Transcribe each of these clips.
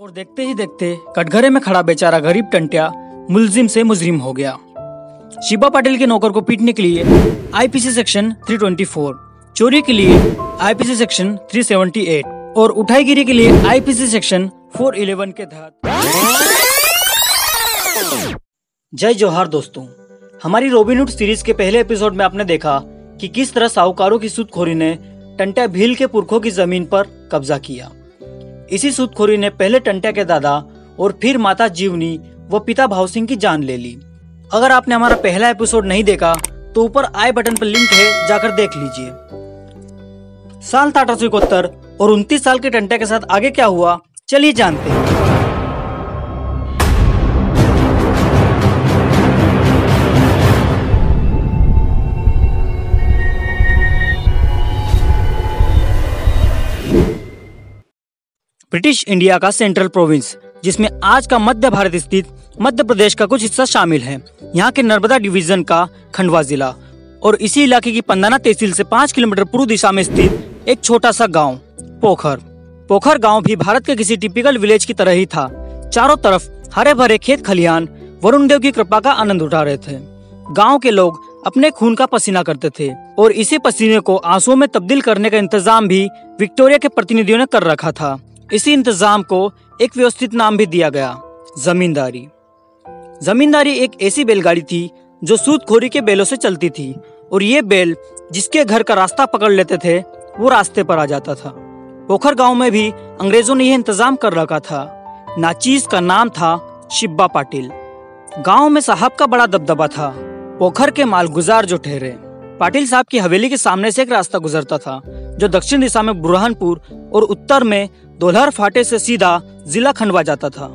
और देखते ही देखते कटघरे में खड़ा बेचारा गरीब टंटिया मुलजिम से मुजरिम हो गया। शिबा पाटिल के नौकर को पीटने के लिए आईपीसी सेक्शन 324, चोरी के लिए आईपीसी सेक्शन 378 और उठाईगिरी के लिए आईपीसी सेक्शन 411 के तहत। जय जोहार दोस्तों हमारी रोबिनहुड सीरीज़ के पहले एपिसोड में आपने देखा कि किस तरह साहूकारों की सूदखोरी ने टंटा भील के पुरखों की ज़मीन पर कब्जा किया। इसी सूदखोरी ने पहले टंटिया के दादा और फिर माता जीवनी व पिता भाव सिंह की जान ले ली। अगर आपने हमारा पहला एपिसोड नहीं देखा तो ऊपर आई बटन पर लिंक है, जाकर देख लीजिए। साल था अठारह सौ इकहत्तर और उनतीस साल के टंटा के साथ आगे क्या हुआ, चलिए जानते हैं। ब्रिटिश इंडिया का सेंट्रल प्रोविंस, जिसमें आज का मध्य भारत स्थित मध्य प्रदेश का कुछ हिस्सा शामिल है। यहाँ के नर्मदा डिवीज़न का खंडवा जिला और इसी इलाके की पंदाना तहसील से पाँच किलोमीटर पूर्व दिशा में स्थित एक छोटा सा गाँव, पोखर। पोखर गाँव भी भारत के किसी टिपिकल विलेज की तरह ही था। चारों तरफ़ हरे भरे खेत खलिहान वरुण देव की कृपा का आनंद उठा रहे थे। गाँव के लोग अपने खून का पसीना करते थे और इसी पसीने को आंसुओं में तब्दील करने का इंतज़ाम भी विक्टोरिया के प्रतिनिधियों ने कर रखा था। इसी इंतज़ाम को एक व्यवस्थित नाम भी दिया गया, जमींदारी। जमींदारी एक ऐसी बैलगाड़ी थी जो सूदखोरी के बैलों से चलती थी और ये बैल जिसके घर का रास्ता पकड़ लेते थे, वो रास्ते पर आ जाता था। पोखर गाँव में भी अंग्रेज़ों ने यह इंतज़ाम कर रखा था। नाचीज का नाम था शिब्बा पाटिल। गाँव में साहब का बड़ा दबदबा था। पोखर के मालगुजार जो ठहरे। पाटिल साहब की हवेली के सामने से एक रास्ता गुजरता था, जो दक्षिण दिशा में बुरहानपुर और उत्तर में दोलहर फाटे से सीधा जिला खंडवा जाता था।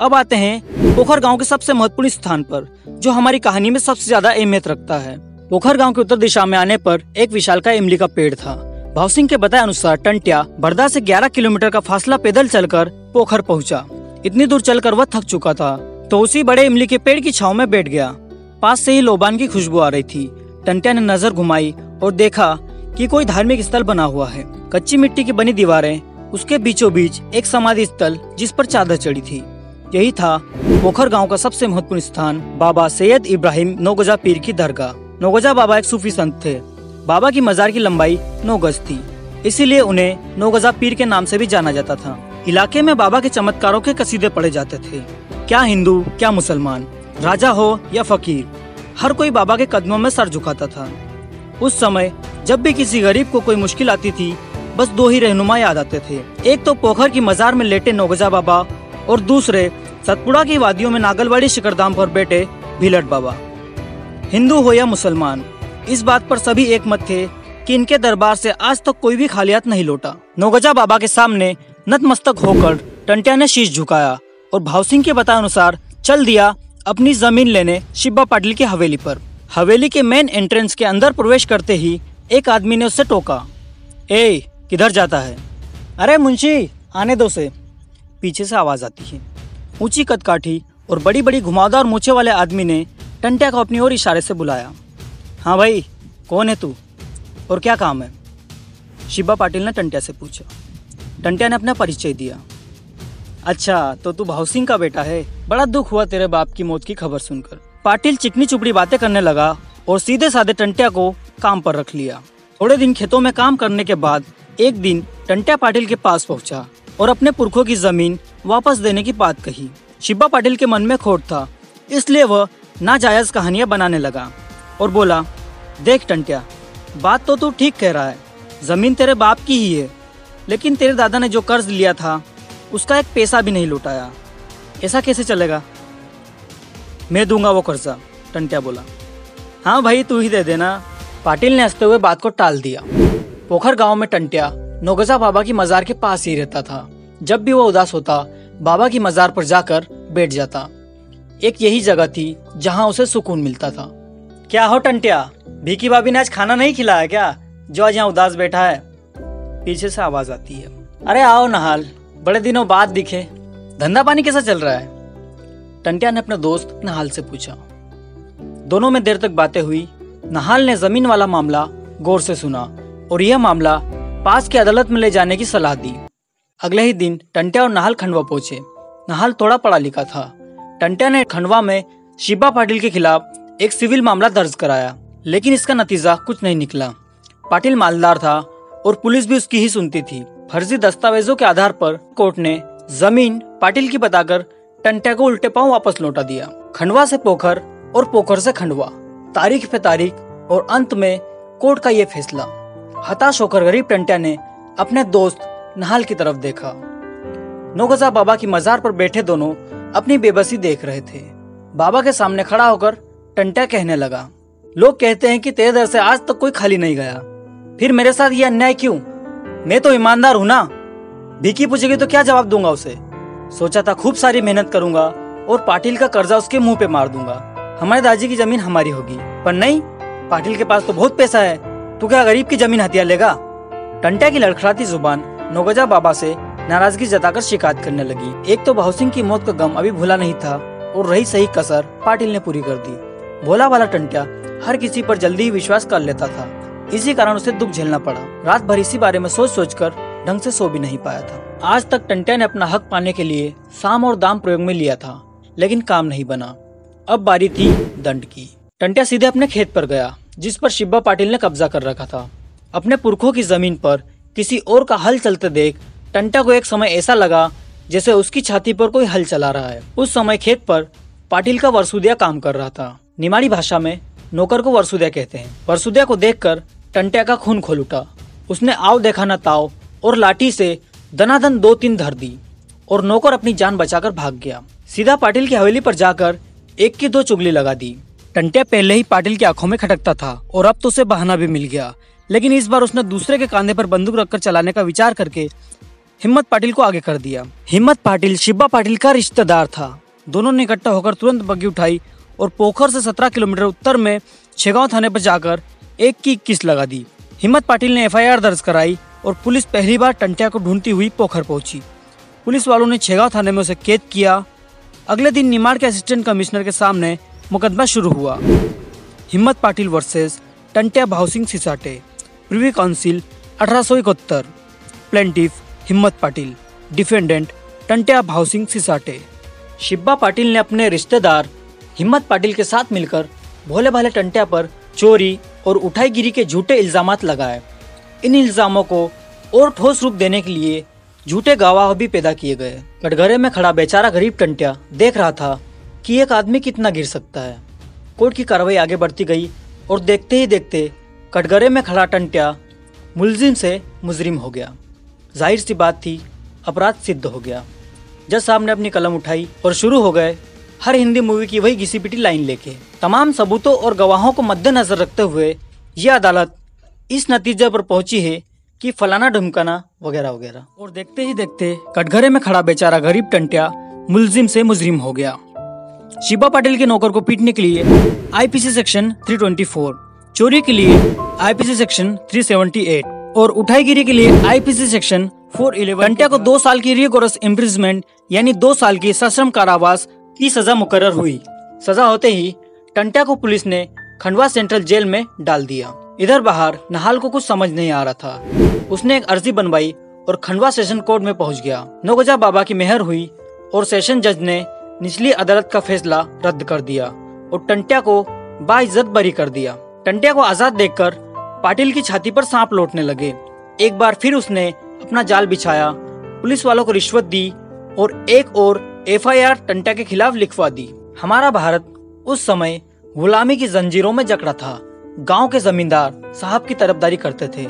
अब आते हैं पोखर गाँव के सबसे महत्वपूर्ण स्थान पर, जो हमारी कहानी में सबसे ज़्यादा अहमियत रखता है। पोखर गाँव के उत्तर दिशा में आने पर एक विशाल का इमली का पेड़ था। भाव सिंह के बताए अनुसार टंटिया बरदा से 11 किलोमीटर का फासला पैदल चलकर पोखर पहुँचा। इतनी दूर चलकर वह थक चुका था तो उसी बड़े इमली के पेड़ की छाव में बैठ गया। पास से ही लोबान की खुशबू आ रही थी। टंटिया ने नज़र घुमाई और देखा कि कोई धार्मिक स्थल बना हुआ है। कच्ची मिट्टी की बनी दीवारें, उसके बीचों बीच एक समाधि स्थल जिस पर चादर चढ़ी थी। यही था पोखर गाँव का सबसे महत्वपूर्ण स्थान, बाबा सैयद इब्राहिम नौगजा पीर की दरगाह। नौगजा बाबा एक सूफी संत थे। बाबा की मजार की लंबाई नौ गज थी। इसीलिए उन्हें नौगजा पीर के नाम से भी जाना जाता था। इलाके में बाबा के चमत्कारों के कसीदे पढ़े जाते थे। क्या हिंदू, क्या मुसलमान, राजा हो या फकीर हर कोई बाबा के कदमों में सर झुकाता था। उस समय, जब भी किसी गरीब को कोई मुश्किल आती थी, बस दो ही रहनुमा याद आते थे। एक तो पोखर की मजार में लेटे नौगजा बाबा और दूसरे, सतपुड़ा की वादियों में नागलवाड़ी शिकरदाम पर बैठे भीलट बाबा। हिंदू हो या मुसलमान, इस बात पर सभी एक मत थे कि इनके दरबार से आज तक तो कोई भी खालियात नहीं लौटा। नौगजा बाबा के सामने नतमस्तक होकर टंटिया ने शीश झुकाया और भाव सिंह के बताए अनुसार चल दिया अपनी ज़मीन लेने शिब्बा पाटिल की हवेली पर। हवेली के मेन एंट्रेंस के अंदर प्रवेश करते ही एक आदमी ने उससे टोका। ए, किधर जाता है? अरे मुंशी, आने दो से पीछे से आवाज़ आती है। ऊँची कदकाठी और बड़ी बड़ी घुमावदार मूछे वाले आदमी ने टंटिया को अपनी ओर इशारे से बुलाया। हाँ भाई, कौन है तू? और क्या काम है? शिबा पाटिल ने टंटिया से पूछा। टंटिया ने अपना परिचय दिया। अच्छा तो तू भाव सिंह का बेटा है। बड़ा दुख हुआ तेरे बाप की मौत की खबर सुनकर। पाटिल चिकनी चुपड़ी बातें करने लगा और सीधे साधे टंटिया को काम पर रख लिया। थोड़े दिन खेतों में काम करने के बाद एक दिन टंटिया पाटिल के पास पहुँचा और अपने पुरखों की ज़मीन वापस देने की बात कही। शिब्बा पाटिल के मन में खोट था, इसलिए वह नाजायज कहानियाँ बनाने लगा और बोला, देख टंटिया, बात तो तू ठीक कह रहा है, ज़मीन तेरे बाप की ही है, लेकिन तेरे दादा ने जो कर्ज लिया था उसका एक पैसा भी नहीं लौटाया। ऐसा कैसे चलेगा? मैं दूँगा वो कर्जा, टंटिया बोला। हाँ भाई, तू ही दे देना। पाटिल ने हँसते हुए बात को टाल दिया। पोखर गाँव में टंटिया, नौगजा बाबा की मजार के पास ही रहता था। जब भी वो उदास होता, बाबा की मजार पर जाकर बैठ जाता। एक यही जगह थी जहाँ उसे सुकून मिलता था। क्या हो टंटिया भीकी भाभी ने आज खाना नहीं खिलाया क्या? जो आज यहाँ उदास बैठा है। पीछे से आवाज़ आती है। अरे आओ नहाल। बड़े दिनों बाद दिखे। धंधा पानी कैसा चल रहा है? टंटिया ने अपने दोस्त नहाल से पूछा। दोनों में देर तक बातें हुई। नहाल ने ज़मीन वाला मामला गौर से सुना और यह मामला पास की अदालत में ले जाने की सलाह दी। अगले ही दिन टंटिया और नाहल खंडवा पहुँचे। नाहल थोड़ा पढ़ा लिखा था। टंटिया ने खंडवा में शिबा पाटिल के खिलाफ एक सिविल मामला दर्ज कराया, लेकिन इसका नतीजा कुछ नहीं निकला। पाटिल मालदार था और पुलिस भी उसकी ही सुनती थी। फर्जी दस्तावेजों के आधार पर कोर्ट ने ज़मीन पाटिल की बताकर टंट्या को उल्टे पाँव वापस लौटा दिया। खंडवा से पोखर और पोखर से खंडवा। तारीख पे तारीख और अंत में कोर्ट का ये फैसला। हताश होकर गरीब टंट्या ने अपने दोस्त नहाल की तरफ़ देखा। नौगजा बाबा की मजार पर बैठे दोनों अपनी बेबसी देख रहे थे। बाबा के सामने खड़ा होकर टंट्या कहने लगा, लोग कहते हैं कि तेरे दर से आज तक तो कोई खाली नहीं गया। फिर मेरे साथ ये अन्याय क्यों? मैं तो ईमानदार हूँ ना। भीखी पूछेगी तो क्या जवाब दूँगा उसे? सोचा था खूब सारी मेहनत करूँगा और पाटिल का कर्जा उसके मुँह पे मार दूँगा। हमारे दादी की ज़मीन हमारी होगी। पर नहीं, पाटिल के पास तो बहुत पैसा है। तू क्या गरीब की ज़मीन हथिया लेगा? टंट्या की लड़खड़ाती ज़ुबान नोगजा बाबा से नाराज़गी जताकर शिकायत करने लगी। एक तो भाव सिंह की मौत का गम अभी भूला नहीं था और रही सही कसर पाटिल ने पूरी कर दी। भोला वाला टंट्या हर किसी पर जल्दी ही विश्वास कर लेता था। इसी कारण उसे दुख झेलना पड़ा। रात भर इसी बारे में सोच सोच कर ढंग से सो भी नहीं पाया था। आज तक टंटिया ने अपना हक पाने के लिए साम और दाम प्रयोग में लिया था, लेकिन काम नहीं बना। अब बारी थी दंड की। टंटिया सीधे अपने खेत पर गया, जिस पर शिब्बा पाटिल ने कब्जा कर रखा था। अपने पुरखों की ज़मीन पर किसी और का हल चलते देख टंट्या को एक समय ऐसा लगा जैसे उसकी छाती पर कोई हल चला रहा है। उस समय खेत पर पाटिल का वरसुदिया काम कर रहा था। निमाड़ी भाषा में नौकर को वरसुदिया कहते हैं। वरसुदिया को देखकर टंट्या का खून खोल उठा। उसने आव देखा न ताव और लाठी से दनादन दो तीन धर दी और नौकर अपनी जान बचाकर भाग गया। सीधा पाटिल की हवेली पर जाकर एक की दो चुगली लगा दी। टंट्या पहले ही पाटिल की आँखों में खटकता था और अब तो उसे बहाना भी मिल गया। लेकिन इस बार उसने दूसरे के कांधे पर बंदूक रखकर चलाने का विचार करके हिम्मत पाटिल को आगे कर दिया। हिम्मत पाटिल, शिब्बा पाटिल का रिश्तेदार था। दोनों ने इकट्ठा होकर तुरंत बग्गी उठाई और पोखर से सत्रह किलोमीटर उत्तर में छेगांव थाने पर जाकर एक की किस लगा दी। हिम्मत पाटिल ने एफआईआर दर्ज कराई और पुलिस पहली बार टंटिया को ढूंढती हुई पोखर पहुँची। पुलिस वालों ने छेगांव थाने में उसे कैद किया। अगले दिन निमाड़ के असिस्टेंट कमिश्नर के सामने मुकदमा शुरू हुआ। हिम्मत पाटिल वर्सेस टंटिया भाव सिसाटे, प्रिवी काउंसिल अठारह सौ इकहत्तर, प्लेंटिफ हिम्मत पाटिल, डिफेंडेंट टंटिया भाव सिसाटे। शिब्बा पाटिल ने अपने रिश्तेदार हिम्मत पाटिल के साथ मिलकर भोले भाले टंटिया पर चोरी और उठाईगिरी के झूठे इल्ज़ाम लगाए। इन इल्जामों को और ठोस रूप देने के लिए झूठे गवाह भी पैदा किए गए। कटघरे में खड़ा बेचारा गरीब टंटिया देख रहा था कि एक आदमी कितना गिर सकता है। कोर्ट की कार्रवाई आगे बढ़ती गई और देखते ही देखते कटघरे में खड़ा टंटिया मुलजिम से मुजरिम हो गया। ज़ाहिर सी बात थी, अपराध सिद्ध हो गया। जज साहब ने अपनी कलम उठाई और शुरू हो गए हर हिंदी मूवी की वही घिसी पिटी लाइन लेके। तमाम सबूतों और गवाहों को मद्देनजर रखते हुए ये अदालत इस नतीजे पर पहुँची है कि फलाना ढुमकाना वगैरह वगैरह। और देखते ही देखते कटघरे में खड़ा बेचारा गरीब टंटिया मुलजिम से मुजरिम हो गया। शिबा पाटिल के नौकर को पीटने के लिए आईपीसी सेक्शन 324, चोरी के लिए आईपीसी सेक्शन 378 और उठाईगिरी के लिए आईपीसी सेक्शन 411 टंटिया को दो साल की रिगोरस इम्प्रिजमेंट यानी दो साल की सश्रम कारावास की सजा मुकर्र हुई। सजा होते ही टंटिया को पुलिस ने खंडवा सेंट्रल जेल में डाल दिया। इधर बाहर नहाल को कुछ समझ नहीं आ रहा था। उसने एक अर्जी बनवाई और खंडवा सेशन कोर्ट में पहुँच गया। नौगजा बाबा की मेहर हुई और सेशन जज ने निचली अदालत का फैसला रद्द कर दिया और टंटिया को बाइज्जत बरी कर दिया। टंटिया को आज़ाद देखकर पाटिल की छाती पर सांप लौटने लगे। एक बार फिर उसने अपना जाल बिछाया। पुलिस वालों को रिश्वत दी और एक और एफआईआर टंटिया के खिलाफ लिखवा दी। हमारा भारत उस समय गुलामी की जंजीरों में जकड़ा था। गाँव के जमींदार साहब की तरफदारी करते थे।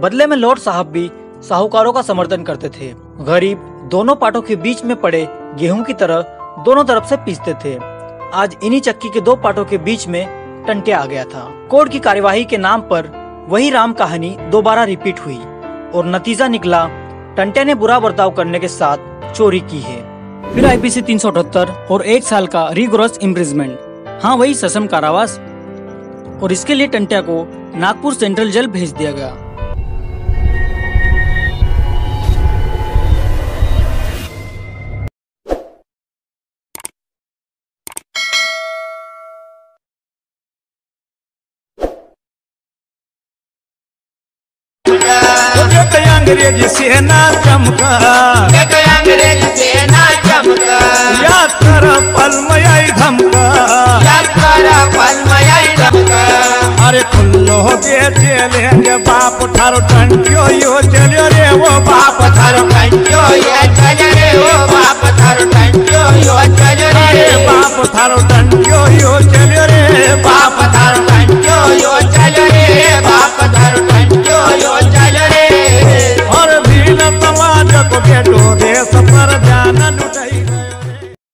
बदले में लॉर्ड साहब भी साहूकारों का समर्थन करते थे। गरीब दोनों पार्टों के बीच में पड़े गेहूँ की तरह दोनों तरफ़ से पीसते थे। आज इन्हीं चक्की के दो पार्टों के बीच में टंटिया आ गया था। कोर्ट की कार्यवाही के नाम पर वही राम कहानी दोबारा रिपीट हुई और नतीजा निकला, टंटे ने बुरा बर्ताव करने के साथ चोरी की है। फिर आईपीसी तीन सौ अठहत्तर और एक साल का रिगोरस इम्प्रिजमेंट हाँ वही ससम कारावास। और इसके लिए टंटिया को नागपुर सेंट्रल जेल भेज दिया गया। अंग्रेज़ सेना चमका अंग्रेज़ सेना अरे खुल्लो गे चलेंगे बाप थारो टंकियो यो चलियो रे, वो बाप थारो टंकियो ये चलियो रे, वो बाप थारो टंकियो यो चलियो रे। बाप थारो टंकियो यो चलियो रे, बाप थारो टंकियो यो चलियो रे, बाप थारो टंकियो यो चलियो रे। और भील समाज को बेटो देश पर